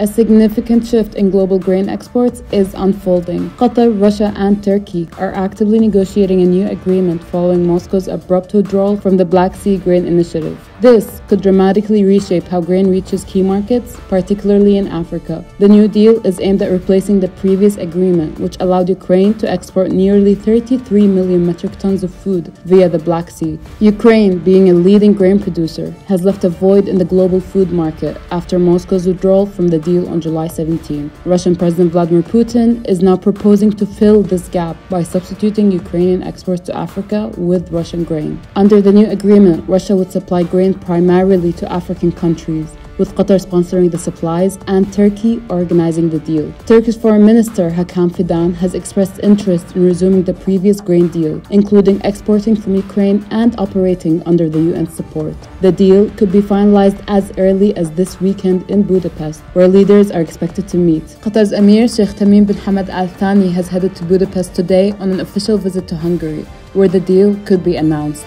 A significant shift in global grain exports is unfolding. Qatar, Russia, and Turkey are actively negotiating a new agreement following Moscow's abrupt withdrawal from the Black Sea Grain Initiative. This could dramatically reshape how grain reaches key markets, particularly in Africa. The new deal is aimed at replacing the previous agreement, which allowed Ukraine to export nearly 33 million metric tons of food via the Black Sea. Ukraine, being a leading grain producer, has left a void in the global food market after Moscow's withdrawal from the deal on July 17. Russian President Vladimir Putin is now proposing to fill this gap by substituting Ukrainian exports to Africa with Russian grain. Under the new agreement, Russia would supply grain primarily to African countries, with Qatar sponsoring the supplies and Turkey organizing the deal. Turkish Foreign Minister Hakan Fidan has expressed interest in resuming the previous grain deal, including exporting from Ukraine and operating under the UN support. The deal could be finalized as early as this weekend in Budapest, where leaders are expected to meet. Qatar's Emir Sheikh Tamim bin Hamad Al Thani has headed to Budapest today on an official visit to Hungary, where the deal could be announced.